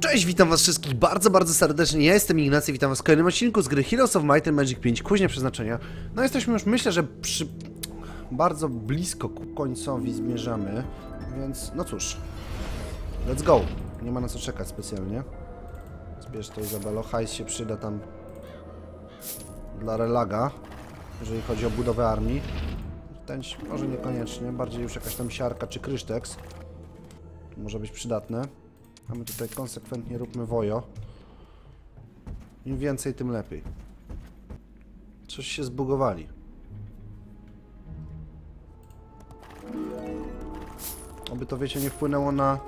Cześć, witam was wszystkich bardzo, bardzo serdecznie. Ja jestem Ignacy, witam was w kolejnym odcinku z gry Heroes of Might and Magic 5, Kuźnia Przeznaczenia. No jesteśmy już, myślę, że przy... bardzo blisko ku końcowi zmierzamy, więc no cóż. Let's go. Nie ma na co czekać specjalnie. Zbierz to Izabelo, hajs się przyda tam dla relaga, jeżeli chodzi o budowę armii. Rtęć może niekoniecznie, bardziej już jakaś tam siarka czy kryszteks. Może być przydatne. A my tutaj konsekwentnie róbmy wojo. Im więcej, tym lepiej. Coś się zbugowali. Oby to, wiecie, nie wpłynęło na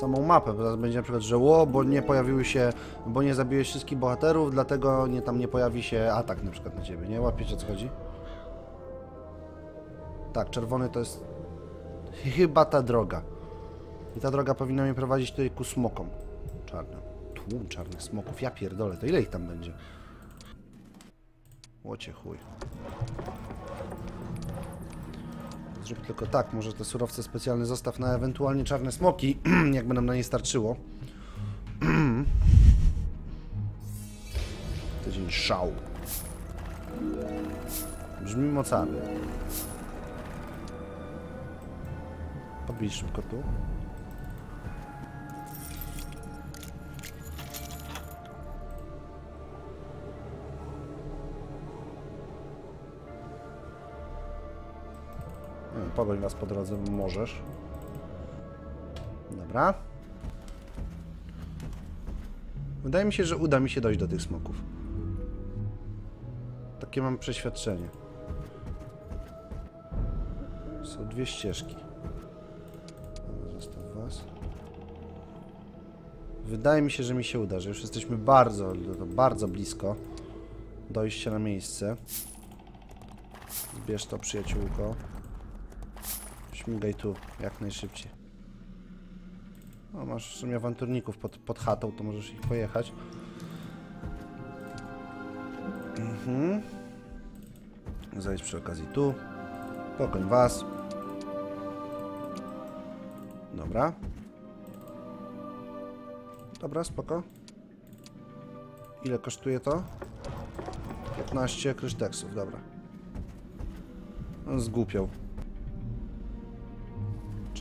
samą mapę, teraz będzie na przykład, że ło, bo nie pojawiły się, bo nie zabiłeś wszystkich bohaterów, dlatego nie, tam nie pojawi się atak na przykład na ciebie, nie? Łapiecie co chodzi? Tak, czerwony to jest chyba ta droga. I ta droga powinna mnie prowadzić tutaj ku smokom. Czarnym. Tłum czarnych smoków. Ja pierdolę, to ile ich tam będzie? Łocie chuj. Zrób tylko tak, może te surowce specjalne zostaw na ewentualnie czarne smoki, jakby nam na nie starczyło. Tydzień szału. Brzmi mocarnie. Podbij szybko tu. Pogoń was po drodze, możesz. Dobra. Wydaje mi się, że uda mi się dojść do tych smoków. Takie mam przeświadczenie. Są dwie ścieżki. Zostaw was. Wydaje mi się, że mi się uda, że już jesteśmy bardzo, bardzo blisko dojścia na miejsce. Zbierz to, przyjaciółko. Śmigaj tu, jak najszybciej. No, masz w sumie awanturników pod, pod chatą, to możesz ich pojechać. Mhm. Zajdź przy okazji tu. Pogoń was. Dobra. Dobra, spoko. Ile kosztuje to? 15 kryszteksów, dobra. On zgłupiał.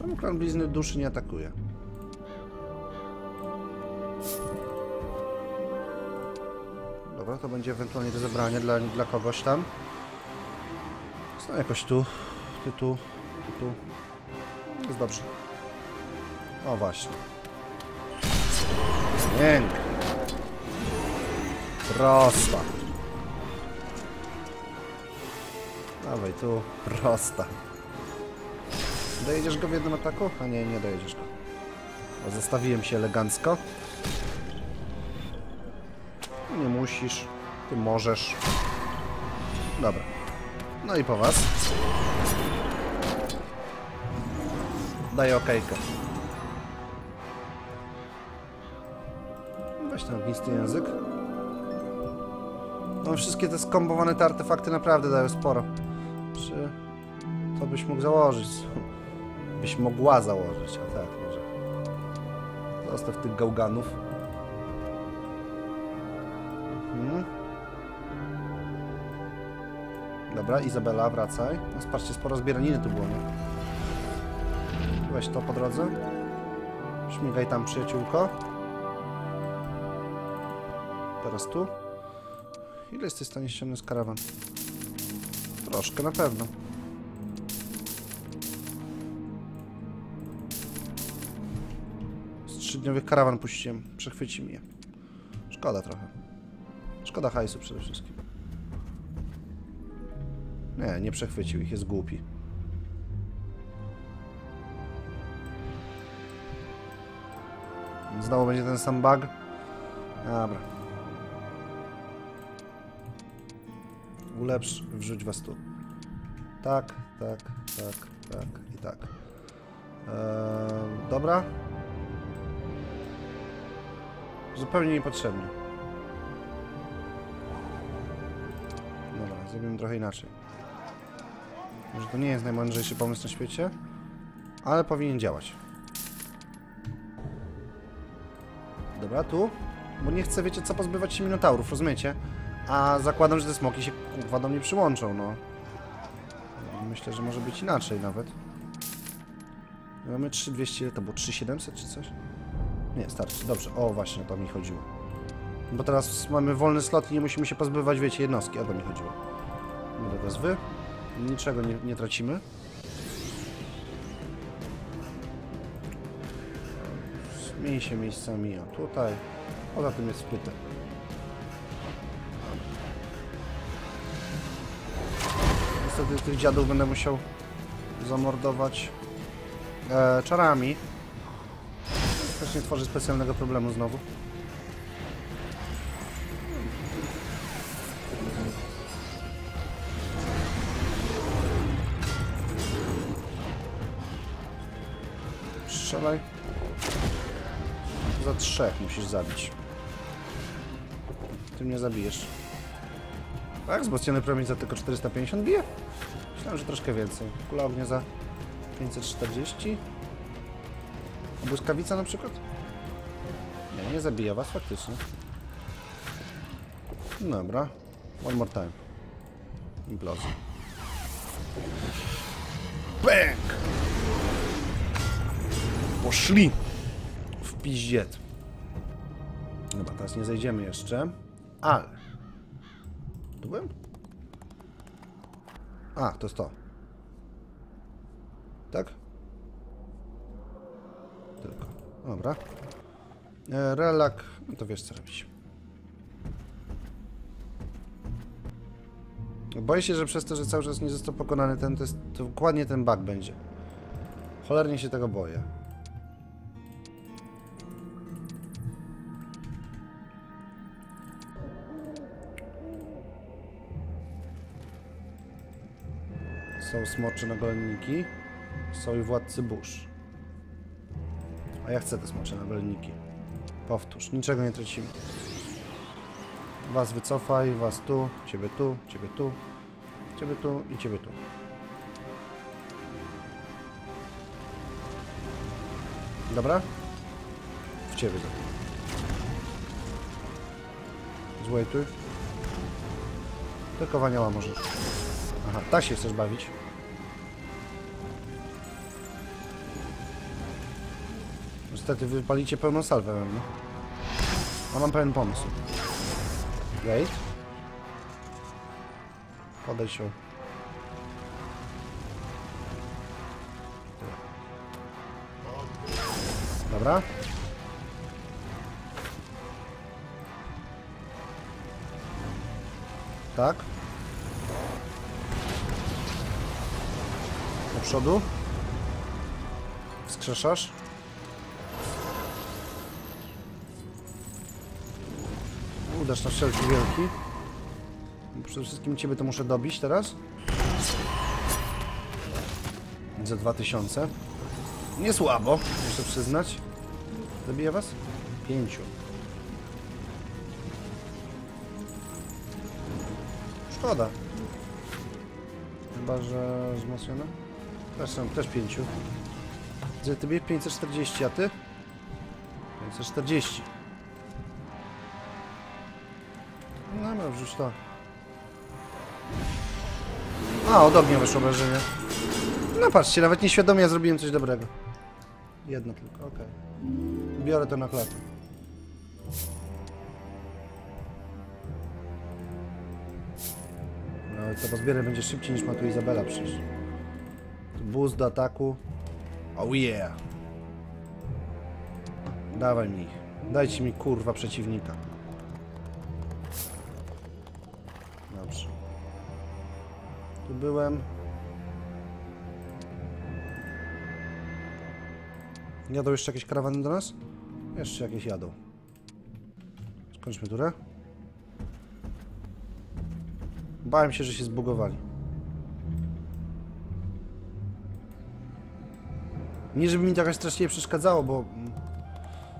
Czemu klan blizny duszy nie atakuje? Dobra, to będzie ewentualnie do zebrania dla, dla kogoś tam. No jakoś tu, ty tu, ty tu. Jest dobrze. O właśnie. Pięknie. Prosta. Dawaj tu, prosta. Dojedziesz go w jednym ataku? A nie, nie dojedziesz go. Bo zostawiłem się elegancko. Nie musisz. Ty możesz. Dobra. No i po was. Daję okejkę. Weź ten ognisty język. No wszystkie te skombowane te artefakty naprawdę dają sporo. Czy to byś mógł założyć? Byś mogła założyć, a tak może. Zostaw tych gałganów. Mhm. Dobra, Izabela, wracaj. No spatrzcie, sporo zbieraniny tu było, nie? Weź to po drodze. Śmigaj tam, przyjaciółko. Teraz tu. Ile jesteś w stanie ściągnąć karawan? Troszkę, na pewno. Trzydniowych karawan puściłem. Przechwyci mnie. Szkoda trochę. Szkoda hajsu przede wszystkim. Nie, nie przechwycił ich, jest głupi. Znowu będzie ten sam bug? Dobra. Ulepsz, wrzuć was tu. Tak, tak, tak, tak i tak. Eee, dobra. Zupełnie niepotrzebnie. Dobra, zrobimy trochę inaczej. Może to nie jest najmądrzejszy pomysł na świecie, ale powinien działać. Dobra, tu. Bo nie chcę, wiecie co, pozbywać się minotaurów, rozumiecie? A zakładam, że te smoki się kurwa do mnie przyłączą, no. Myślę, że może być inaczej nawet. Mamy 3200, to było 3700 czy coś? Nie, starczy, dobrze. O, właśnie, o to mi chodziło. Bo teraz mamy wolny slot i nie musimy się pozbywać, wiecie, jednostki, o to mi chodziło. Dobra, teraz wy. Niczego nie, nie tracimy. Zmień się miejscami, o tutaj. Poza tym jest wpyte. Niestety tych dziadów będę musiał zamordować e, czarami. Też nie tworzy specjalnego problemu znowu. Strzelaj. Za trzech musisz zabić. Ty mnie zabijesz. Tak? Wzmocniony promień za tylko 450 bije? Myślałem, że troszkę więcej. Kula ognia za 540. Błyskawica na przykład? Nie, nie zabija was faktycznie. Dobra. One more time. Implozja. Bang! Poszli! W piździet. Dobra, teraz nie zejdziemy jeszcze. Ale... Tu byłem? A, to jest to. Tak? Tylko. Dobra. E, relak. No to wiesz co robić. Boję się, że przez to, że cały czas nie został pokonany ten test, to dokładnie ten bug będzie. Cholernie się tego boję. Są smocze nagolniki. Są i władcy burz. A ja chcę te smocze nagolniki. Powtórz, niczego nie tracimy. Was wycofaj, was tu, ciebie tu, ciebie tu, ciebie tu i ciebie tu. Dobra? W ciebie za. Złejtuj. Tylko waniała możesz. Aha, tak się chcesz bawić. Niestety wypalicie pełną salwę we mnie. A mam pewien pomysł. Wait. Podejdź się. Dobra. Tak. Do przodu. Wskrzeszasz. Uderz na wszelki wielki. Przede wszystkim ciebie to muszę dobić teraz. Za 2000. Nie słabo, muszę przyznać. Zabiję was? Pięciu. Szkoda. Chyba, że wzmocnione? Też są, też pięciu. Gdzie ty bije 540, a ty? 540. No, wrzuć to. A, od ognia wyszło wrażenie. No patrzcie, nawet nieświadomie zrobiłem coś dobrego. Jedno tylko, okej. Biorę to na klatę. No i to pozbierę będzie szybciej niż ma tu Izabela przecież. Boost do ataku. Oh yeah! Dawaj mi. Dajcie mi kurwa przeciwnika. Byłem. Jadą jeszcze jakieś karawany do nas? Jeszcze jakieś jadą. Skończmy turę. Bałem się, że się zbugowali. Nie, żeby mi to jakoś strasznie przeszkadzało, bo... mm,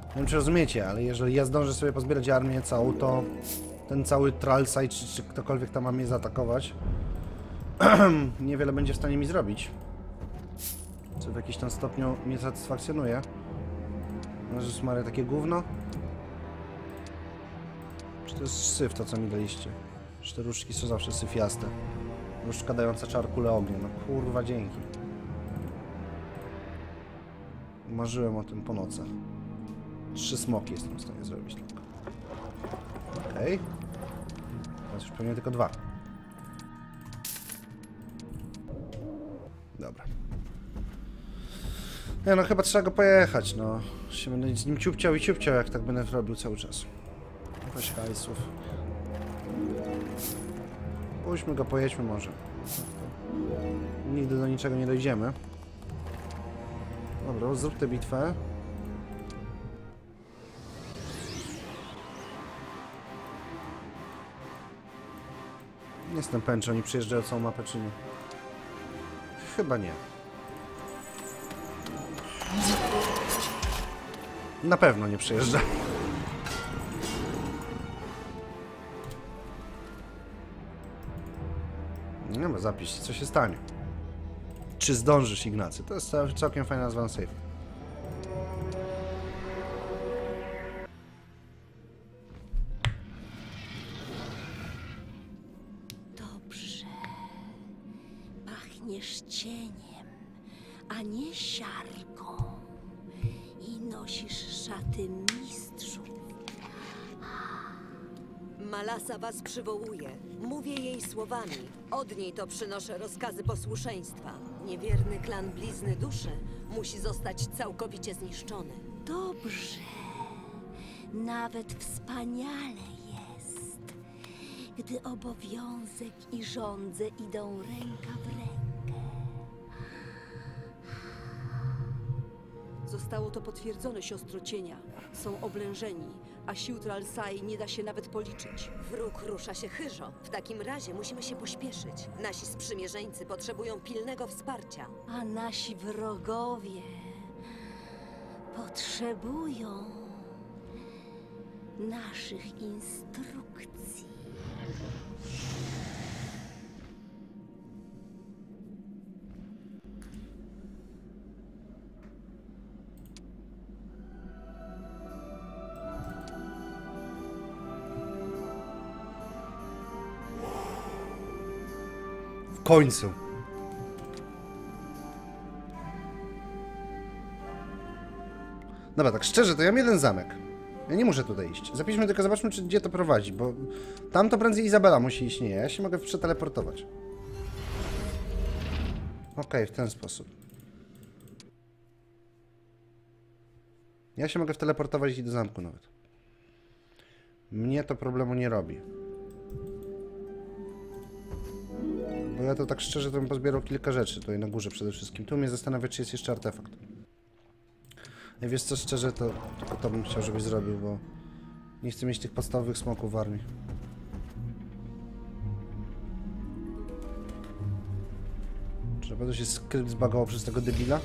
Nie wiem, czy rozumiecie, ale jeżeli ja zdążę sobie pozbierać armię całą, to ten cały Tralsaj, czy, czy ktokolwiek tam ma mnie zaatakować, niewiele będzie w stanie mi zrobić. Co w jakimś tam stopniu mnie satysfakcjonuje. Możesz Maria takie gówno? Czy to jest syf, to co mi daliście? Czy te różdżki są zawsze syfiaste? Różdżka dająca czarkule ognia. No kurwa, dzięki. Marzyłem o tym po nocach. Trzy smoki jestem w stanie zrobić tylko. Okej. Teraz już pewnie tylko dwa. Dobra. Nie no, chyba trzeba go pojechać, no. Się będę z nim ciupciał i ciupciał, jak tak będę robił cały czas. Weź hajsów. Puśćmy go, pojedźmy może. Nigdy do niczego nie dojdziemy. Dobra, zrób tę bitwę. Nie jestem pewien, czy oni przyjeżdżają całą mapę, czy nie. Chyba nie. Na pewno nie przyjeżdża. Nie ma zapisz, co się stanie. Czy zdążysz, Ignacy? To jest cał- całkiem fajna nazwa na save. Was przywołuje. Mówię jej słowami. Od niej to przynoszę rozkazy posłuszeństwa. Niewierny klan Blizny Duszy musi zostać całkowicie zniszczony. Dobrze. Nawet wspaniale jest, gdy obowiązek i żądze idą ręka w rękę. Zostało to potwierdzone, siostro cienia. Są oblężeni, a sił Tralsai nie da się nawet policzyć. Wróg rusza się chyżo. W takim razie musimy się pośpieszyć. Nasi sprzymierzeńcy potrzebują pilnego wsparcia. A nasi wrogowie potrzebują naszych instrukcji. Końcu. Dobra, tak szczerze, to ja mam jeden zamek. Ja nie muszę tutaj iść. Zapiszmy tylko, zobaczmy, czy, gdzie to prowadzi, bo tam to prędzej Izabela musi iść, nie ja. Się mogę przeteleportować. Okej, w ten sposób. Ja się mogę wteleportować i do zamku nawet. Mnie to problemu nie robi. Bo ja to tak szczerze to bym pozbierał kilka rzeczy tutaj na górze przede wszystkim. Tu mnie zastanawia, czy jest jeszcze artefakt. I wiesz co, szczerze to tylko to bym chciał, żebyś zrobił, bo nie chcę mieć tych podstawowych smoków w armii. Czy na pewno się skrypt zbagował przez tego debila?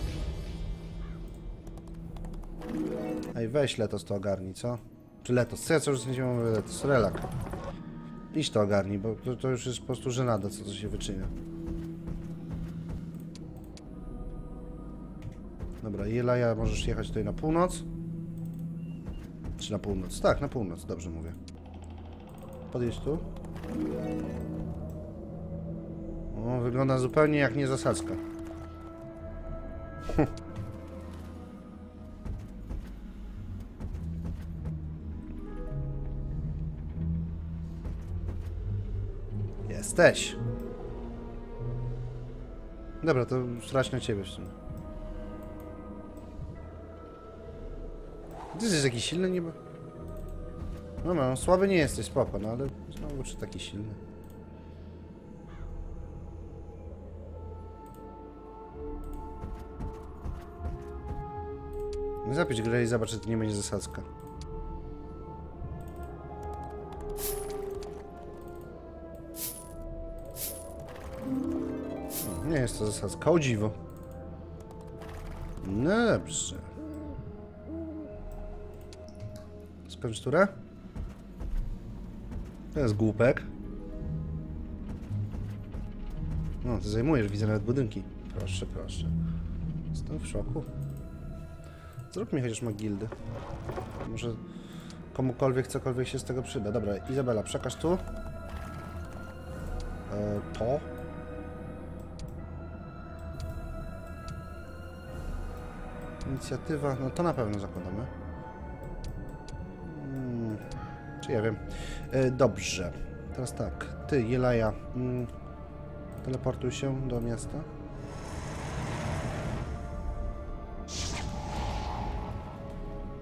Ej, weź Letos to ogarnij, co? Czy Letos? Co ja cały czas nie mówię Letos? Relak. Idź to ogarnij, bo to, to już jest po prostu żenada, co to się wyczynia. Dobra, Jelaja, możesz jechać tutaj na północ. Czy na północ? Tak, na północ, dobrze mówię. Podjedź tu. O, wygląda zupełnie jak nie zasadzka. Jesteś. Dobra, to strać na ciebie w sumie. Ty jesteś jakiś silny niby? No no, słaby nie jesteś, spoko, no ale znowu czy taki silny? Zapisz grę i zobacz, czy to nie będzie zasadzka. To zasadzka, o dziwo. No dobrze. Sprawdź turę. To jest głupek. No, ty zajmujesz, widzę nawet budynki. Proszę, proszę. Jestem w szoku. Zrób mi chociaż Magildy. Może komukolwiek cokolwiek się z tego przyda. Dobra, Izabela, przekaż tu. E, to. Inicjatywa, no to na pewno zakładamy. Mm, czy ja wiem. E, dobrze. Teraz tak. Ty, Jelaja. Mm, teleportuj się do miasta.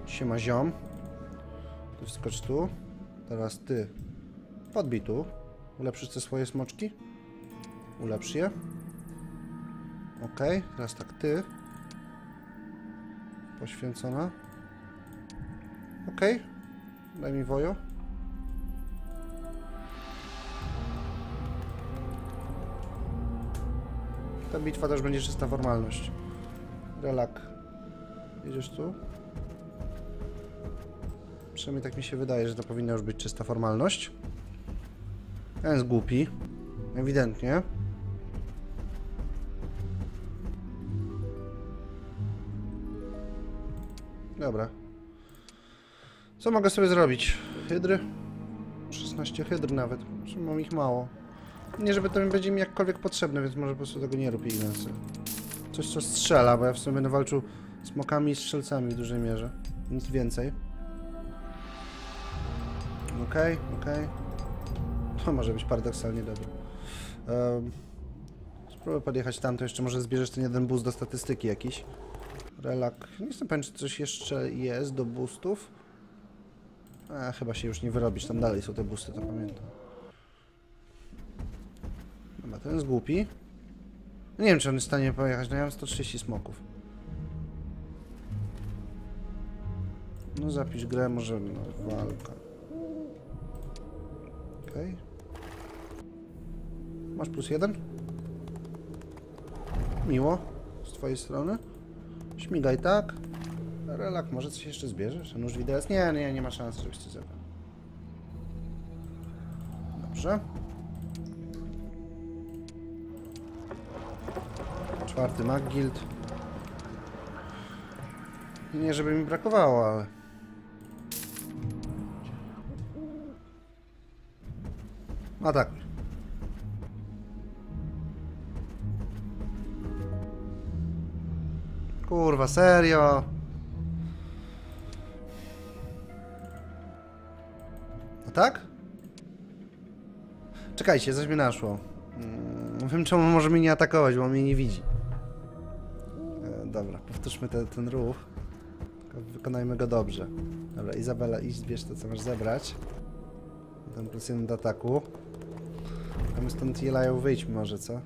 Siema ziom. Ty wskocz tu. Teraz ty. Podbij tu. Ulepszysz te swoje smoczki? Ulepsz je. Okej, teraz tak ty. Poświęcona. Okej. Daj mi wojo. Ta bitwa też będzie czysta formalność. Relak. Jedziesz tu? Przynajmniej tak mi się wydaje, że to powinna już być czysta formalność. Ten jest głupi. Ewidentnie. Dobra. Co mogę sobie zrobić? Hydry? 16 hydr nawet. Mam ich mało? Nie, żeby to mi będzie mi jakkolwiek potrzebne, więc może po prostu tego nie rób Ignacy. Coś, co strzela, bo ja w sumie będę walczył smokami i strzelcami w dużej mierze. Nic więcej. Okej, okej. To może być paradoksalnie dobre. Um, spróbuję podjechać tam, to jeszcze może zbierzesz ten jeden boost do statystyki jakiś. Relak. Nie jestem pewien, czy coś jeszcze jest do boostów. A, chyba się już nie wyrobisz, tam dalej są te boosty, to pamiętam. Dobra, ten jest głupi. Nie wiem, czy on jest w stanie pojechać, no ja mam 130 smoków. No zapisz grę, może no, walka. Okej. Masz plus jeden? Miło z twojej strony. Śmigaj tak. Relak, może coś jeszcze zbierzesz? A nóż widelec? Nie, nie, nie ma szans, żebyś coś zebrał. Dobrze. Czwarty Mag Guild. Nie, żeby mi brakowało, ale... Atakuj. Kurwa, serio? No tak? Czekajcie, coś mi naszło. Mm, Wiem, czemu może mnie nie atakować, bo mnie nie widzi. E, dobra, powtórzmy te, ten ruch. Wykonajmy go dobrze. Dobra, Izabela, idź, zbierz to, co masz zebrać. Ten plus jeden do ataku. A my stąd Jelają wyjdźmy może, co?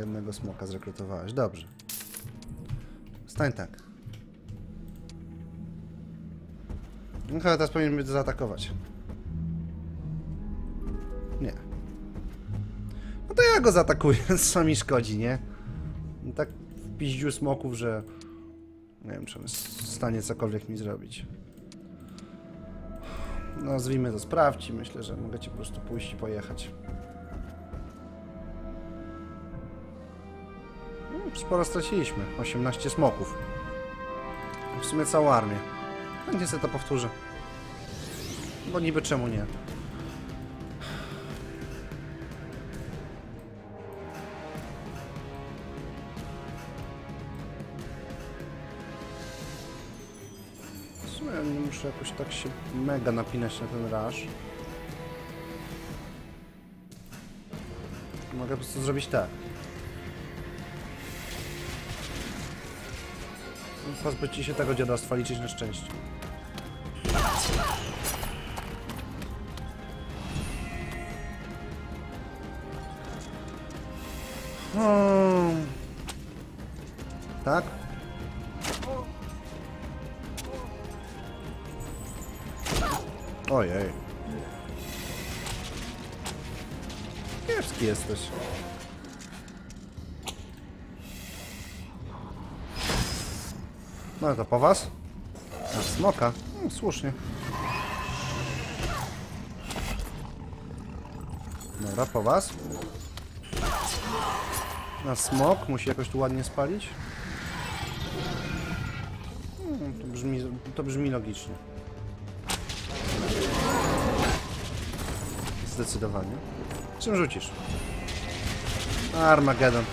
Jednego smoka zrekrutowałeś. Dobrze. Stań tak. No chyba teraz powinien być zaatakować. Nie. No to ja go zaatakuję, co mi szkodzi, nie? No tak w piździu smoków, że... Nie wiem, czy on jest w stanie cokolwiek mi zrobić. No, Nazwijmy to sprawdź myślę, że mogę ci po prostu pójść i pojechać. Sporo straciliśmy. 18 smoków. W sumie całą armię. Chętnie sobie to powtórzę. Bo niby czemu nie. W sumie nie muszę jakoś tak się mega napinać na ten rush. Mogę po prostu zrobić tak. Pozbyć ci się tego dziadostwa, liczyć na szczęście. Hmm. Tak? Ojej. Kiepski jesteś. No to po was? A, smoka. No, słusznie. Dobra, po was. Na smok musi jakoś tu ładnie spalić. To brzmi, to brzmi logicznie. Zdecydowanie. Czym rzucisz? Armageddon.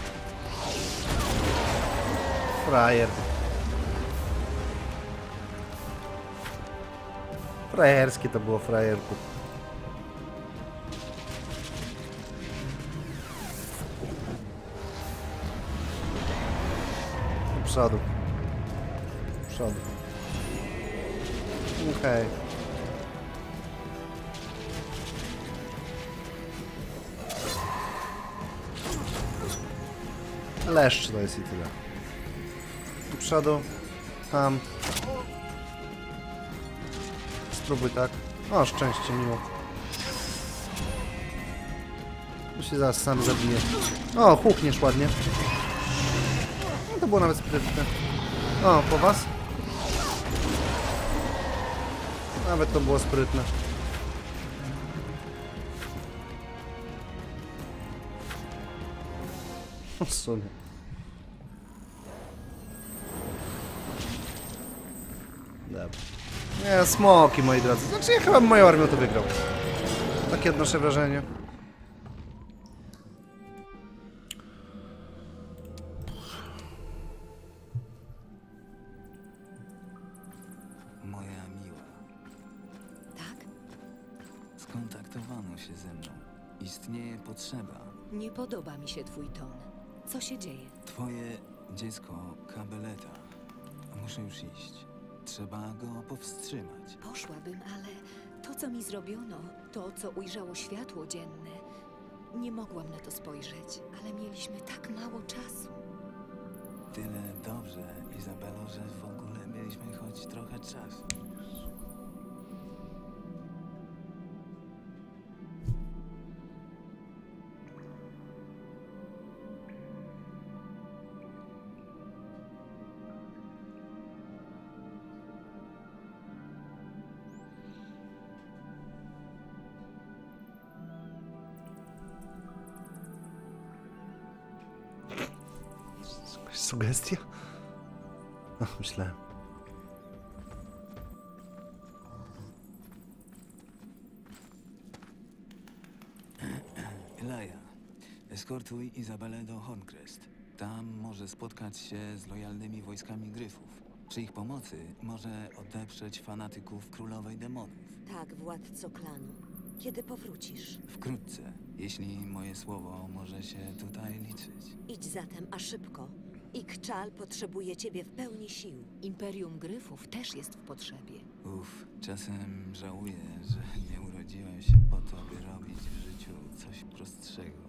Frajer. Frajerskie to było frajerku. Do przodu. Do przodu. Okej. Leszcz to jest i tyle. Do przodu. Tam. Spróbuj tak. O, szczęście, miło. Tu się zaraz sam zabije. O, hukniesz ładnie. No, to było nawet sprytne. O, po was? Nawet to było sprytne. W sumie. Nie, smoki, moi drodzy. Znaczy, ja chyba moją armią to wygrał. Takie odnoszę wrażenie. Moja miła, Tak? skontaktowano się ze mną. Istnieje potrzeba. Nie podoba mi się twój ton. Co się dzieje? Twoje dziecko Kabeleta. Muszę już iść. Trzeba go powstrzymać. Poszłabym, ale to, co mi zrobiono, to, co ujrzało światło dzienne, nie mogłam na to spojrzeć, ale mieliśmy tak mało czasu. Tyle dobrze, Izabelo, że w ogóle mieliśmy choć trochę czasu. Sugestia? No, myślałem. Elaja, eskortuj Izabelę do Horncrest. Tam może spotkać się z lojalnymi wojskami Gryfów. Przy ich pomocy może odeprzeć fanatyków Królowej Demonów. Tak, władco klanu. Kiedy powrócisz? Wkrótce, jeśli moje słowo może się tutaj liczyć. Idź zatem, a szybko. Ikczal potrzebuje ciebie w pełni sił. Imperium Gryfów też jest w potrzebie. Uff, czasem żałuję, że nie urodziłem się po to, by robić w życiu coś prostszego.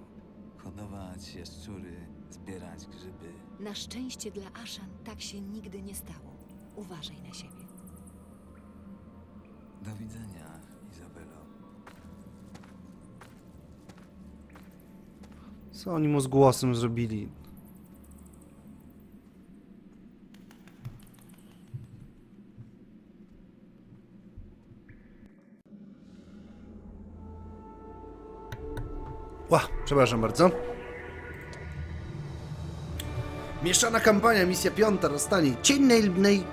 Hodować jaszczury, zbierać grzyby. Na szczęście dla Ashan tak się nigdy nie stało. Uważaj na siebie. Do widzenia, Izabelo. Co oni mu z głosem zrobili? Przepraszam bardzo. Mieszana kampania, misja piąta, rozstanie. Cień naj, naj,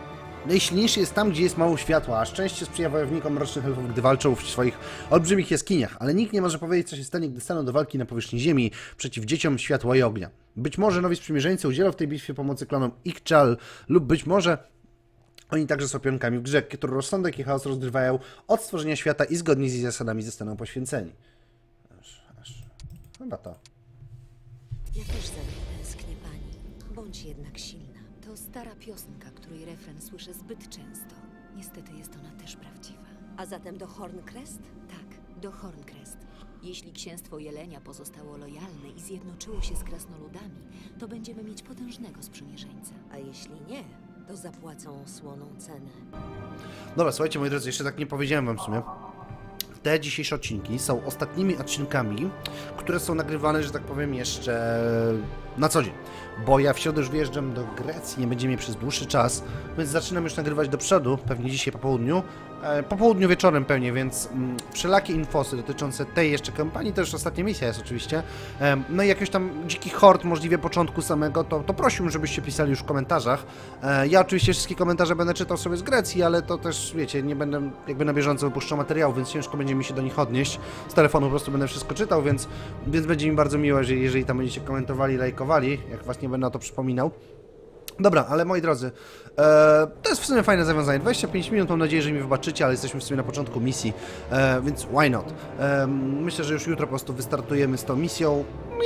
najsilniejszy jest tam, gdzie jest mało światła, a szczęście sprzyja wojownikom mrocznych elfów, gdy walczą w swoich olbrzymich jaskiniach. Ale nikt nie może powiedzieć, co się stanie, gdy staną do walki na powierzchni ziemi przeciw dzieciom światła i ognia. Być może nowi sprzymierzeńcy udzielą w tej bitwie pomocy klanom Ikczal lub być może oni także są pionkami w grze, które rozsądek i chaos rozgrywają od stworzenia świata i zgodnie z jej zasadami zostaną poświęceni. Chyba to. Ja też za nią tęsknię, pani. Bądź jednak silna. To stara piosenka, której refren słyszę zbyt często. Niestety jest ona też prawdziwa. A zatem do Horncrest? Tak, do Horncrest. Jeśli księstwo Jelenia pozostało lojalne i zjednoczyło się z krasnoludami, to będziemy mieć potężnego sprzymierzeńca. A jeśli nie, to zapłacą słoną cenę. Dobra, słuchajcie moi drodzy, jeszcze tak nie powiedziałem wam w sumie. Te dzisiejsze odcinki są ostatnimi odcinkami, które są nagrywane, że tak powiem, jeszcze na co dzień. Bo ja w środę już wyjeżdżam do Grecji, nie będzie mnie przez dłuższy czas, więc zaczynam już nagrywać do przodu, pewnie dzisiaj po południu. E, po południu wieczorem pewnie, więc mm, wszelakie infosy dotyczące tej jeszcze kampanii, to już ostatnia misja jest oczywiście. Em, no i jakiś tam dziki hord, możliwie początku samego, to, to prosiłbym, żebyście pisali już w komentarzach. E, ja oczywiście wszystkie komentarze będę czytał sobie z Grecji, ale to też, wiecie, nie będę jakby na bieżąco wypuszczał materiału, więc ciężko będzie mi się do nich odnieść. Z telefonu po prostu będę wszystko czytał, więc, więc będzie mi bardzo miło, jeżeli, jeżeli tam będziecie komentowali, lajkowali, jak was nie będę o to przypominał. Dobra, ale moi drodzy, e, to jest w sumie fajne zawiązanie. 25 minut, mam nadzieję, że mi wybaczycie, ale jesteśmy w sumie na początku misji, e, więc why not? E, myślę, że już jutro po prostu wystartujemy z tą misją.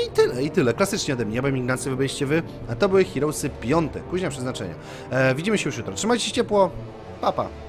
I tyle, i tyle. Klasycznie ode mnie. Ja byłem Ignacy, wy wy, a to były Heroesy piąte, kuźnia przeznaczenia. E, widzimy się już jutro. Trzymajcie się ciepło, pa pa.